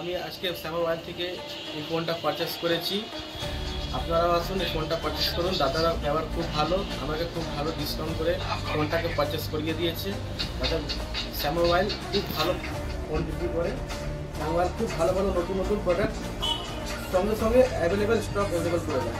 আমি আজকে শ্যামা মোবাইল থেকে এই ফোনটা পারচেস করেছি। আপনারাও আসুন, এই ফোনটা পারচেস করুন। দাদারা ব্যবহার খুব ভালো, আমাকে খুব ভালো ডিসকাউন্ট করে ফোনটাকে পারচেস করিয়ে দিয়েছে। দাদা, শ্যামা মোবাইল খুব ভালো ফোন বিক্রি করে। শ্যামা মোবাইল খুব ভালো ভালো নতুন নতুন প্রোডাক্ট সঙ্গে সঙ্গে অ্যাভেলেবেল স্টক অ্যাভেলেবেল করে দেয়।